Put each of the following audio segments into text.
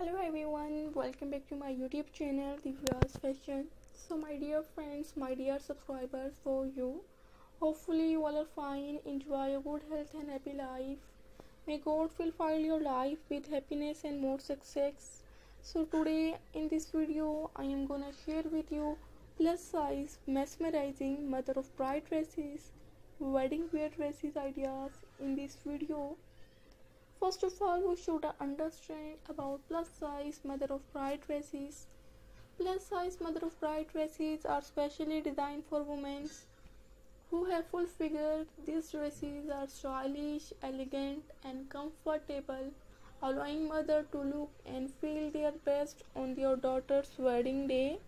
hello everyone. Welcome back to my youtube channel the Divas fashion. So my dear friends my dear subscribers for you hopefully you all are fine. Enjoy a good health and happy life. May god fill your life with happiness and more success. So today in this video i am gonna share with you plus size mesmerizing mother of bride dresses wedding wear dresses ideas in this video First of all, we should understand about plus size mother of bride dresses. Plus size mother of bride dresses are specially designed for women who have full figure. These dresses are stylish, elegant, and comfortable, allowing mother to look and feel their best on their daughter's wedding day.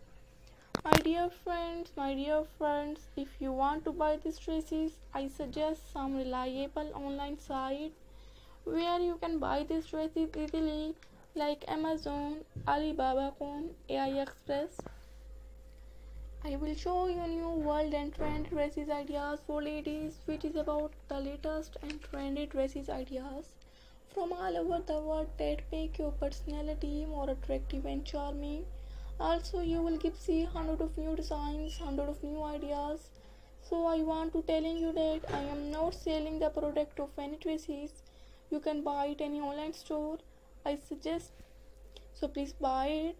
My dear friends, my dear friends, if you want to buy these dresses, I suggest some reliable online site where you can buy these dresses easily like Amazon, Alibaba, Alibaba.com, AliExpress. I will show you new world and trend dresses ideas for ladies which is about the latest and trendy dresses ideas from all over the world that make your personality more attractive and charming. Also you will get see hundred of new designs, hundred of new ideas. So I want to telling you that I am not selling the product of any dresses you can buy it any online store i suggest. So please buy it.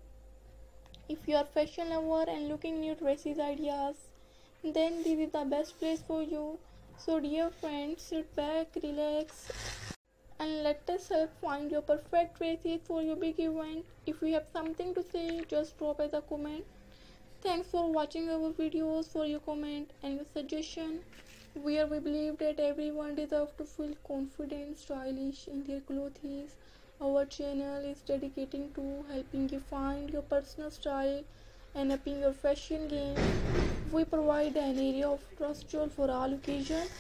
If you are fashion lover and looking new dresses ideas then this is the best place for you. So dear friends sit back relax and let us help find your perfect dresses for your big event. If you have something to say just drop as a comment. Thanks for watching our videos for your comment and your suggestion where we believe that everyone deserves to feel confident, stylish in their clothes. Our channel is dedicating to helping you find your personal style and upping your fashion game. We provide an area of trust for all occasions.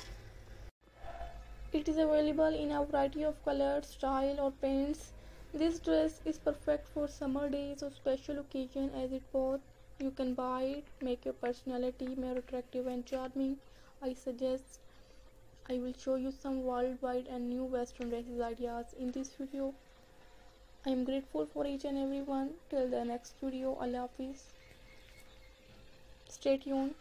It is available in a variety of colors, style or prints. This dress is perfect for summer days or special occasion as it both you can buy it, make your personality more attractive and charming. I suggest I will show you some worldwide and new western dresses ideas in this video. I am grateful for each and every one. Till the next video, Allah Hafiz. Stay tuned.